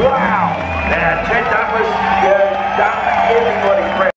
Wow! Now, Ted Douglas.